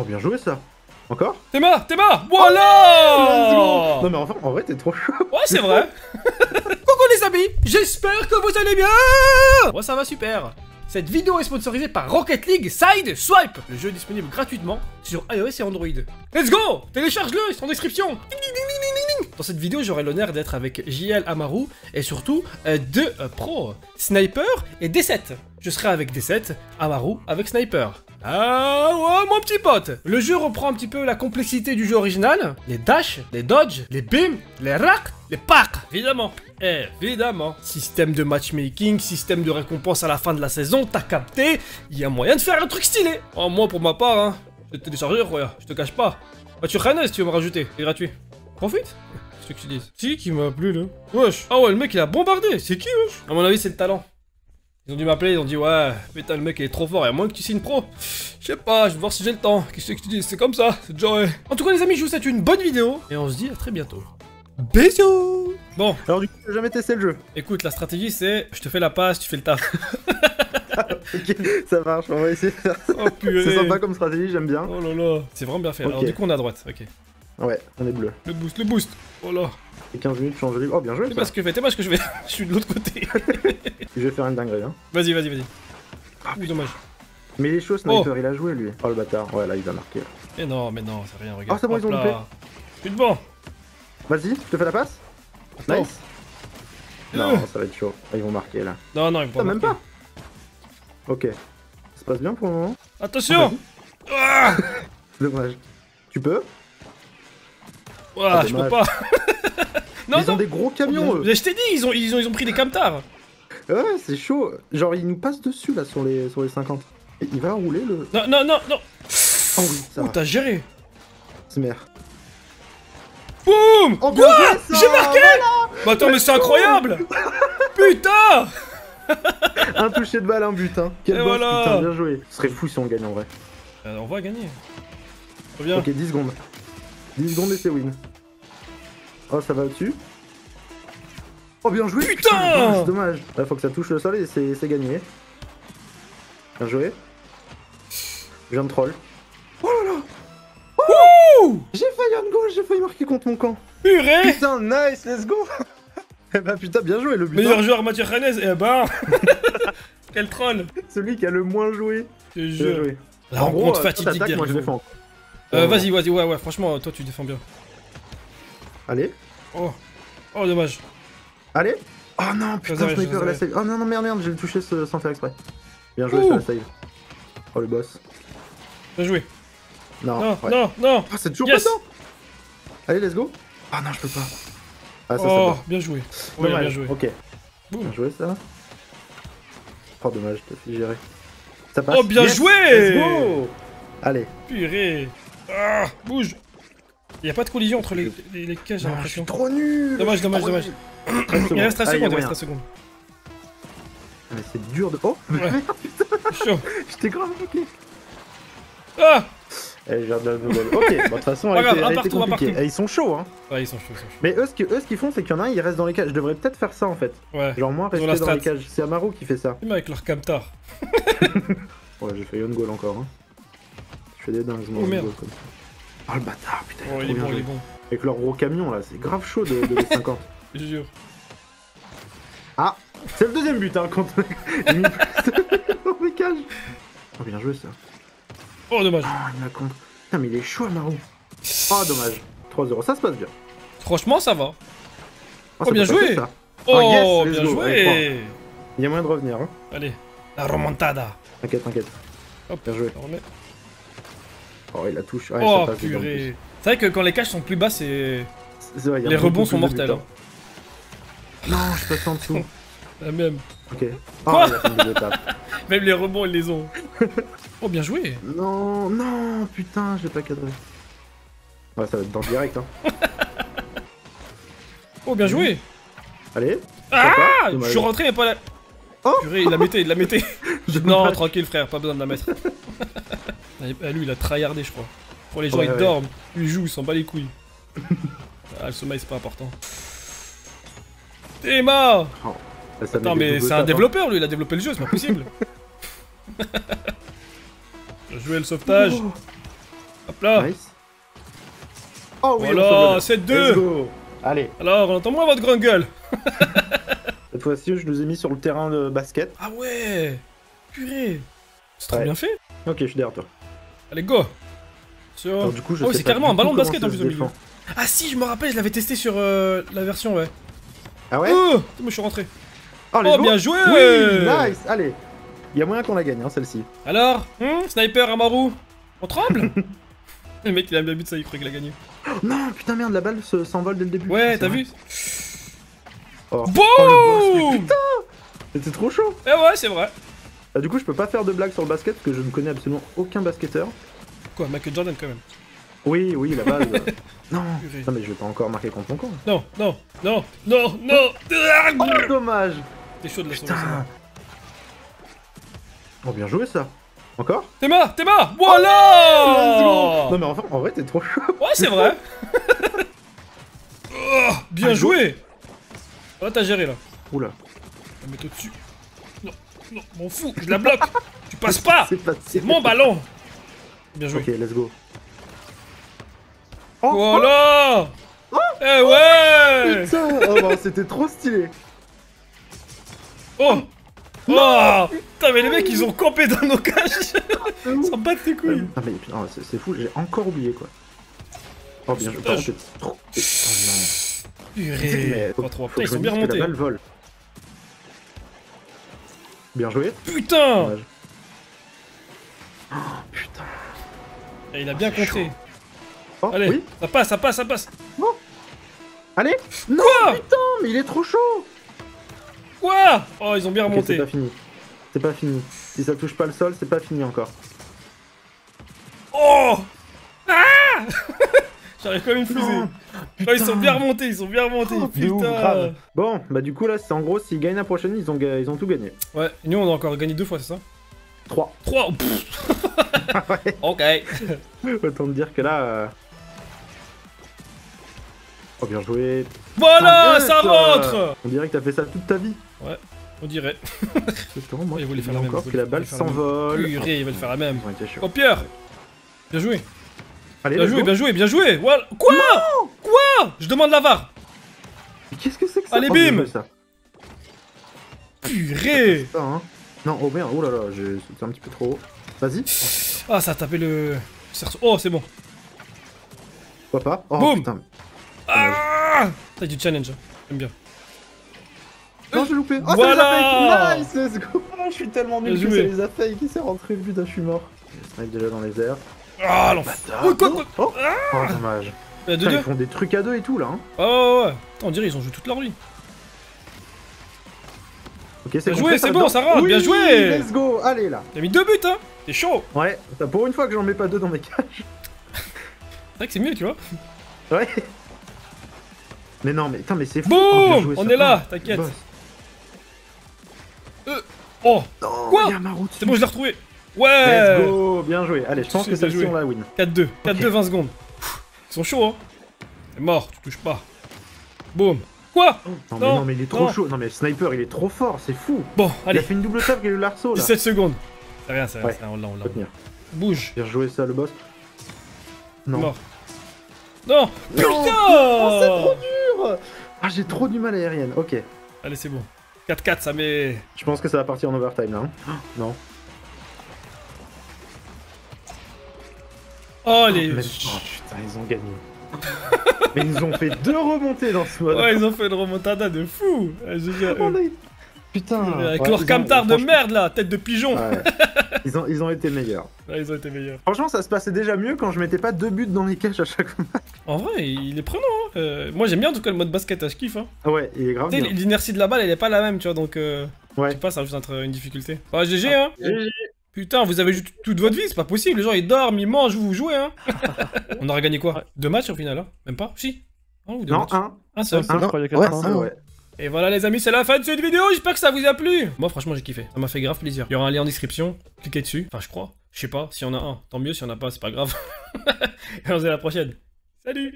Oh, bien joué ça. Encore Théma, Théma Let's go Voilà Non mais enfin, en vrai, t'es trop chaud. Ouais, c'est vrai. Coucou les amis, j'espère que vous allez bien. Moi, ça va super. Cette vidéo est sponsorisée par Rocket League Side Swipe. Le jeu est disponible gratuitement sur iOS et Android. Let's go Télécharge-le, c'est en description. Dans cette vidéo, j'aurai l'honneur d'être avec JL Amaru et surtout euh, deux euh, pros, Sniper et D7. Je serai avec D7, Amaru avec Sniper. Ah ouais, mon petit pote Le jeu reprend un petit peu la complexité du jeu original. Les dash, les dodge, les beam, les rack, les packs, évidemment. Évidemment. Système de matchmaking, système de récompense à la fin de la saison, t'as capté Il y a moyen de faire un truc stylé Oh, moi, pour ma part, hein, je vais télécharger, quoi, je te cache pas. Voiture Rennes, si tu veux me rajouter, c'est gratuit. Profite C'est ce que tu dis? C'est qui m'a appelé, là Wesh Ah ouais, le mec, il a bombardé C'est qui, wesh? À mon avis, c'est le talent. Ils ont dû m'appeler, ils ont dit ouais, putain le mec il est trop fort, et à moins que tu signes pro. Je sais pas, je vais voir si j'ai le temps. Qu'est-ce que tu dis? C'est comme ça, c'est ouais. En tout cas les amis, je vous souhaite une bonne vidéo, et on se dit à très bientôt. Bisous Bon, Alors du coup, j'ai jamais testé le jeu. écoute, la stratégie c'est, je te fais la passe, tu fais le taf. Ok, ça marche, on va essayer. Oh C'est sympa comme stratégie, j'aime bien. Oh là là, c'est vraiment bien fait. Alors du coup on est à droite, ok. Ouais, on est bleu. Le boost, le boost Oh là Et 15 minutes, change de livre. Oh, bien joué C'est ça. pas ce que je fais, c'est pas ce que je fais. je suis de l'autre côté. Je vais faire une dinguerie, hein. vas-y, vas-y, vas-y. Ouh, dommage. Mais il est chaud, Sniper, il a joué lui. Oh le bâtard, ouais, là il va marquer. Mais non, mais non, c'est rien, regarde. Oh, c'est bon, ils ont là. loupé. Plus de bon Vas-y, je te fais la passe Attends. Nice Non, ça va être chaud. Ah, ils vont marquer là. Non, non, ils vont Ah, pas même pas Ok. Ça se passe bien pour le moment Attention Ah Dommage. Tu peux Ouah, Ah, je peux pas Non, Ils non ont des gros camions eux Je t'ai dit, ils ont, ils, ont, ils ont pris des camtars Ouais, c'est chaud. Genre, ils nous passent dessus là sur les, sur les 50. Et il va rouler le. Non, non, non, non Oh oui, ça Oh, va. t'as géré C'est merde. Boum Oh, J'ai marqué Bah attends, mais c'est incroyable Putain Un touché de balle, un but, hein. Quel Et boss, voilà. putain, bien joué. Ce serait fou si on gagne en vrai. Euh, On va gagner. Reviens. Ok, 10 secondes. 10 secondes et c'est win. Oh, ça va au-dessus. Oh, bien joué Putain C'est dommage. Ouais, faut que ça touche le sol et c'est gagné. Bien joué. Je viens de troll. Oh là là Ouh J'ai failli un goal, j'ai failli marquer contre mon camp. Purée Putain, nice, let's go Eh bah putain, bien joué le but. Meilleur joueur Mathieu Rennes, eh ben Quel troll Celui qui a le moins joué. Bien jure. joué. La rencontre euh, fatidique moi je défends. Euh, vas-y, vas-y, ouais, ouais, franchement, toi tu défends bien. Allez, Oh, oh dommage. allez Oh non, putain, Vas-y, sniper, la save. Oh non, non, merde, merde, j'ai touché sans faire exprès. Bien joué Ouh. sur la save. Oh le boss. Bien joué. Non, Non, ouais. non, non Ah, c'est toujours Yes. pas Allez, let's go Ah non, je peux pas. Ah, ça, Oh, bien joué. Ouais, Dommage. bien joué. Ok, Boum. bien joué ça. Oh, dommage, t'as fait gérer. Ça passe. Oh, bien Yes, joué Let's go Allez. Purée Ah, bouge Y a pas de collision entre les, les, les cages, j'ai suis l'impression. trop nul Dommage, dommage, dommage. nul. 13 Il reste 13 Ah, y a secondes, il reste moyen. 13 secondes. Mais c'est dur de. Oh Ouais. Chaud. J'étais grave bloqué Ah Eh, j'ai de la nouvelle. Ok, bon, de toute façon, elle était, elle était compliquée. Eh, ils sont chauds, hein. Ouais, ils sont chauds, ils sont chauds. Mais eux, ce qu'ils font, c'est qu'il y en a un, il reste dans les cages. Je devrais peut-être faire ça en fait. Ouais. Genre, moi, Ils rester dans les cages. C'est Amaru qui fait ça. Même avec leur camtar. Ouais, j'ai fait on goal encore. Hein. Fais des dingues, moi. Oh, on merde. comme ça. Oh le bâtard, putain, Oh, il est bon, il est bon. Avec leur gros camion là, c'est grave chaud de, de les 50. Je jure. Ah, c'est le deuxième but, hein, dans les cages. Oh, bien joué ça. Oh, dommage. Oh, il m'a contre. Putain, mais il est chaud, Amaru. Oh, dommage. 3-0, ça se passe bien. Franchement, ça va. Oh, Oh, bien joué. ça. Oh, yes, let's bien go. Allez, joué Il y a moyen de revenir, hein. Allez, la remontada. T'inquiète, t'inquiète. Hop, Bien joué. on remet. Oh, il la touche. Oh, purée. C'est vrai que quand les cages sont plus bas, c'est. Les rebonds sont mortels. Hein. hein. Non, je passe en dessous. La même. Ok. Oh, Quoi. Même les rebonds, ils les ont. oh, bien joué. Non, non, putain, j'ai pas cadré. Ouais, ça va être dans le direct, hein. Oh, bien joué. Allez. Ah Je suis rentré, mais pas la. Oh Purée, il la mettait, il la mettait. non, tranquille, frère, pas besoin de la mettre. Ah, lui, il a tryhardé, je crois. Pour les gens, Ouais, ils ouais. dorment. Lui, il joue, il s'en bat les couilles. ah, le sommeil, c'est pas important. Théma Oh, ça Attends, mais c'est un hein. développeur, lui, il a développé le jeu, c'est pas possible. Jouer le sauvetage. Hop là. Nice. Oh oui, Voilà, sauve le- c'est Let's deux. go. Allez, Alors, on entend moins votre grande gueule. Fois-ci, je nous ai mis sur le terrain de basket. Ah ouais. Purée. C'est trop Ouais. bien fait. Ok, je suis derrière toi. Allez, go. Sur... Alors, du coup, je Oh, c'est carrément un ballon de basket en plus au milieu. Ah si, je me rappelle, je l'avais testé sur euh, la version, ouais. Ah ouais Oh, moi je suis rentré. Oh, Oh, bien joué Oui, nice Allez Il y a moyen qu'on la gagne, hein, celle-ci. Alors, hum, sniper Amaru, on tremble Le mec il a bien but ça, il croyait qu'il a gagné. Non, putain, merde, la balle se- s'envole dès le début. Ouais, t'as vu Oh. Boum Oh, putain C'était trop chaud Eh ouais, c'est vrai. Ah, Du coup, je peux pas faire de blague sur le basket parce que je ne connais absolument aucun basketteur. Quoi, Michael Jordan quand même? Oui, oui, la base. euh, non. Non, mais je vais pas encore marquer contre ton camp. Non, non, non, non, non Oh, dommage T'es chaud de la Putain sauver, Oh, bien joué ça Encore? Théma, Théma Let's go Voilà Non, mais enfin, en vrai, t'es trop chaud Ouais, c'est vrai. Oh, bien Ah, joué Là, t'as géré là. Oula. Je vais mettre au-dessus. Non, non, m'en fous, je la bloque. tu passes pas C'est mon ballon Bien joué. Ok, let's go. Oh, Voilà Eh ouais Putain Oh, bah, c'était trop stylé Oh Oh Putain, mais les mecs, ils ont campé dans nos cages Ils s'en battent les couilles Non, mais c'est fou, j'ai encore oublié quoi. Oh, bien joué. Par contre, t'es trop. t'es- Oh Purée non. 3-3. Faut Putain, que ils je sont me bien remontés. La balle vole. Bien joué. Putain Dommage. Oh, putain. Et Il a bien compté. Oh, Allez, oui ça passe, ça passe, ça passe Allez Non Quoi Putain, mais il est trop chaud Quoi Oh, ils ont bien Ok, c'est remonté. pas fini. C'est pas fini. Si ça touche pas le sol, c'est pas fini encore. Oh Ah Comme une fusée. Non, Oh, ils sont bien remontés, ils sont bien remontés. Oh, ouf, Putain grave. Bon, bah du coup là, c'est en gros, s'ils gagnent la prochaine, ils ont, ils ont tout gagné. Ouais, et nous on a encore gagné deux fois, c'est ça 3. 3 ouais. Ok. Autant te dire que là... euh, Oh, bien joué. Voilà, Ah, ça rentre On dirait que t'as fait ça toute ta vie. On dirait. Exactement, moi, Il voulait faire la même, encore il que la balle s'envole. Purée, ils veulent faire la même. Oh Pierre Bien joué Allez, Bien joué, bien joué, bien joué Voilà. Quoi? Quoi? Je demande la VAR Mais Qu'est-ce que c'est que ça? Allez, Oh, bim ça. Purée Ça, hein? Non, oh merde, oh là là, j'ai sauté un petit peu trop haut. Vas-y, Ah, ça a tapé le... cerceau. Oh, c'est bon. pourquoi pas? Oh Boum. putain. Ah T'as du challenge, hein. j'aime bien. Non, j'ai loupé. Oh, Voilà. ça les a fake. Nice, let's go. Ah, je suis tellement nul Bien que joué. ça les a fake. Il s'est rentré, putain, je suis mort. Je snipe déjà dans les airs. Ah, l'enfer. Oh, quoi, quoi Oh, oh, dommage. Putain, deux ils font des trucs à deux et tout là. Hein. Oh, ouais, ouais. Attends, on dirait ils ont joué toute leur vie. Ok, c'est Bien joué, c'est bon, ça rentre, Oui, bien joué. Let's go, allez là. T'as mis deux buts, hein T'es chaud Ouais, t'as pour une fois que j'en mets pas deux dans mes cages. C'est vrai que c'est mieux, tu vois. Ouais. Mais non, mais putain, mais c'est fou. Boum Oh, joué, On ça. est là, Oh, t'inquiète. boss. Oh Non, Quoi. C'est bon, je l'ai retrouvé Let's Ouais go, bien joué. Allez, je pense que celle-ci on la win. 4-2, 4-2, 20 secondes. Ils sont chauds, hein C'est mort, tu touches pas. Boum Quoi? Non, mais Non, mais il est trop non. chaud. Non, mais le sniper, il est trop fort, c'est fou. Bon, Il allez, a fait une double table avec le l'arceau là. 17 secondes. C'est rien, c'est rien, Ouais. on l'a, on l'a. Bouge, Bien joué ça, le boss. Non. mort. Non Putain Oh, c'est trop dur Ah, j'ai trop du mal à aérienne. Ok. Allez, c'est bon. 4-4, ça met... Je pense que ça va partir en overtime là. hein. Non. Oh, les... Mais- oh, putain, ils ont gagné. Mais ils ont fait deux remontées dans ce mode. Ouais, ils ont fait une remontada de fou Ouais, je dire, On eux. a- Putain. Avec Ouais, leur camtar de merde, là Tête de pigeon ouais. Ouais. ils, ont, ils ont été meilleurs. ils ont été meilleurs. Franchement, ça se passait déjà mieux quand je mettais pas deux buts dans les caches à chaque fois. En vrai, il est prenant, hein. Euh, Moi, j'aime bien, en tout cas, le mode basket, hein, je kiffe, hein. Ah ouais, il est grave Tu sais, bien. l'inertie de la balle, elle est pas la même, tu vois, donc... Euh... Je Ouais. sais pas, ça rajoute une difficulté. Bah, GG, hein GG. Putain, vous avez joué toute votre vie, c'est pas possible. Les gens ils dorment, ils mangent, vous vous jouez, hein. On aurait gagné quoi? Deux matchs au final, hein? Même pas? Si Un ou deux Non, matchs? un. Un seul. Un, je crois, il y a quatre ouais, un, ouais. Et voilà les amis, c'est la fin de cette vidéo, j'espère que ça vous a plu Moi franchement j'ai kiffé, ça m'a fait grave plaisir. Il y aura un lien en description, cliquez dessus, enfin je crois. Je sais pas, s'il y en a un, tant mieux, s'il y en a pas, c'est pas grave. Et on se dit à la prochaine. Salut